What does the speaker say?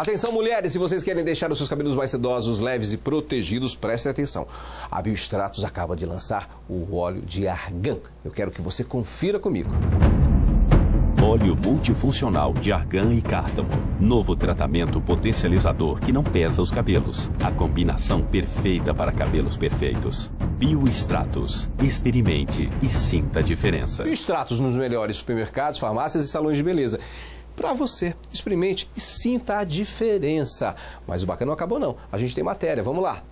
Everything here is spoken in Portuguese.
Atenção, mulheres, se vocês querem deixar os seus cabelos mais sedosos, leves e protegidos, prestem atenção. A Biostratos acaba de lançar o óleo de argan. Eu quero que você confira comigo. Óleo multifuncional de argan e cártamo. Novo tratamento potencializador que não pesa os cabelos. A combinação perfeita para cabelos perfeitos. Biostratos. Experimente e sinta a diferença. Biostratos nos melhores supermercados, farmácias e salões de beleza. Para você, experimente e sinta a diferença. Mas o bacana não acabou não. A gente tem matéria, vamos lá.